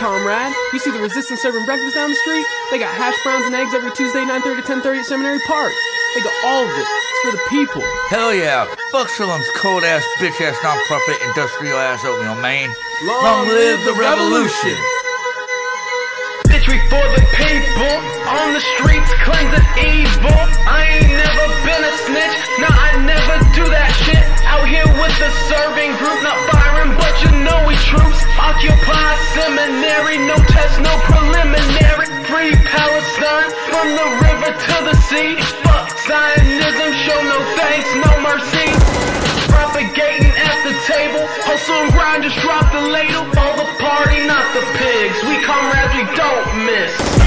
You see the resistance serving breakfast down the street? They got hash browns and eggs every Tuesday, 9.30 to 10.30 at Seminary Park. They got all of it. It's for the people. Hell yeah. Fuck Shalom's cold ass, bitch ass, non profit, industrial ass oatmeal, man. Long, live the revolution. Bitch, we for the people. On the streets, cleansing evil. Seminary, no test, no preliminary. Free Palestine, from the river to the sea. Fuck Zionism, show no thanks, no mercy. Propagating at the table, hustle and grind, just drop the ladle. All the party, not the pigs. We comrades, we don't miss.